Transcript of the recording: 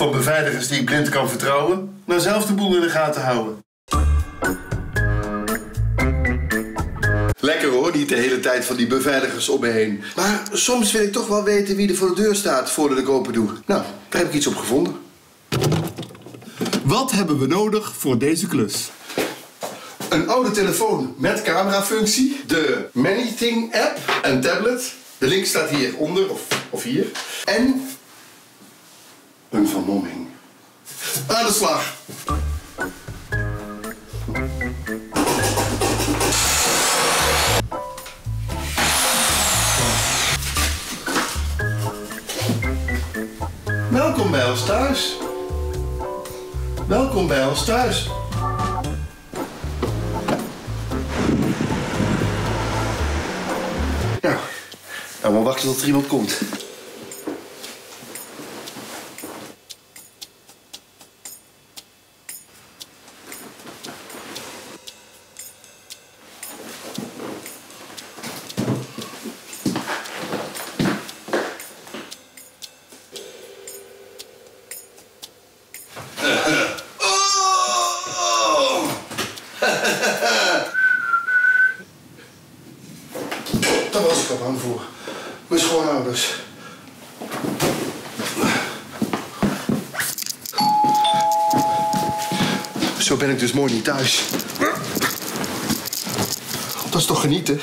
Van beveiligers die ik blind kan vertrouwen, naar zelf de boel in de gaten houden. Lekker hoor, niet de hele tijd van die beveiligers om me heen. Maar soms wil ik toch wel weten wie er voor de deur staat voordat ik open doe. Nou, daar heb ik iets op gevonden. Wat hebben we nodig voor deze klus? Een oude telefoon met camerafunctie, de Manything app, een tablet. De link staat hieronder of, of hier. En een vermomming. Aan de slag! Welkom bij ons thuis. Welkom bij ons thuis. Ja, nou maar wachten tot er iemand komt. Oh! Daar was ik al bang voor. Mijn schoonouders. Zo ben ik dus mooi niet thuis. Dat is toch genieten?